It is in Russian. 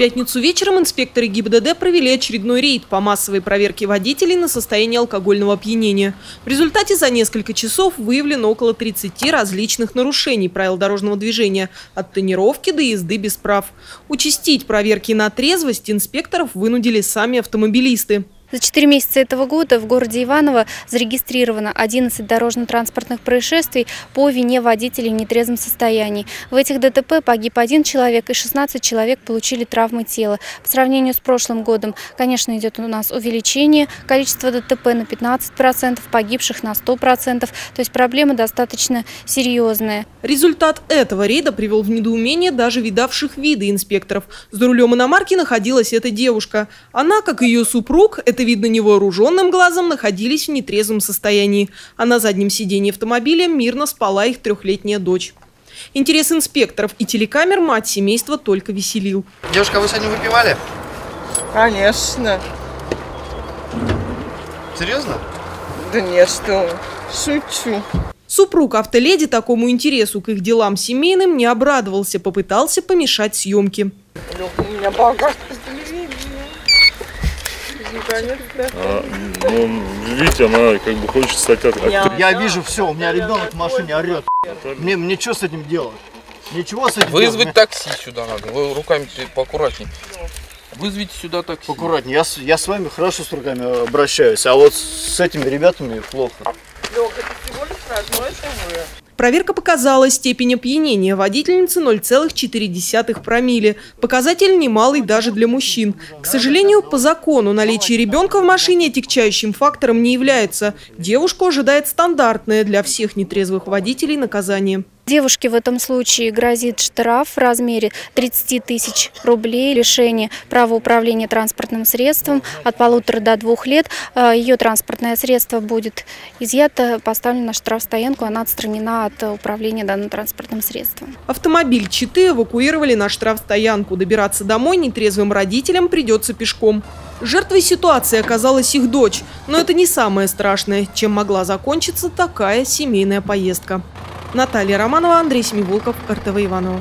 пятницу вечером инспекторы ГИБДД провели очередной рейд по массовой проверке водителей на состояние алкогольного опьянения. В результате за несколько часов выявлено около 30 различных нарушений правил дорожного движения, от тонировки до езды без прав. Участить проверки на трезвость инспекторов вынудили сами автомобилисты. За 4 месяца этого года в городе Иваново зарегистрировано 11 дорожно-транспортных происшествий по вине водителей в нетрезвом состоянии. В этих ДТП погиб один человек и 16 человек получили травмы тела. По сравнению с прошлым годом, конечно, идет у нас увеличение количества ДТП на 15%, погибших на 100%. То есть проблема достаточно серьезная. Результат этого рейда привел в недоумение даже видавших виды инспекторов. За рулем иномарки находилась эта девушка. Она, как и ее супруг, это это видно невооруженным глазом, находились в нетрезвом состоянии, а на заднем сидении автомобиля мирно спала их трехлетняя дочь. Интерес инспекторов и телекамер мать семейства только веселил. Девушка, вы сегодня выпивали? Конечно. Серьезно? Да нет, что шучу. Супруг автоледи такому интересу к их делам семейным не обрадовался, попытался помешать съемке. У меня багаж а, ну, видите, она как бы хочет стать актрисой. Я вижу все, у меня ребенок в машине орет. Мне, мне что с этим делать? Ничего с этим Вызвать делать? такси сюда надо, вы руками поаккуратнее. Вызовите сюда такси. Поаккуратнее, я, с- я с вами хорошо с руками обращаюсь, а вот с этими ребятами плохо. Леха, это всего лишь родной ТВ. Проверка показала степень опьянения водительницы 0,4 промилле. Показатель немалый даже для мужчин. К сожалению, по закону наличие ребенка в машине отягчающим фактором не является. Девушку ожидает стандартное для всех нетрезвых водителей наказание. Девушке в этом случае грозит штраф в размере 30 тысяч рублей, лишение права управления транспортным средством от полутора до двух лет. А, Ее транспортное средство будет изъято, поставлено на штрафстоянку, она отстранена от управления данным транспортным средством. Автомобиль Читы эвакуировали на штрафстоянку. Добираться домой нетрезвым родителям придется пешком. Жертвой ситуации оказалась их дочь. Но это не самое страшное, чем могла закончиться такая семейная поездка. Наталья Романова, Андрей Семиволков, РТВ Иваново.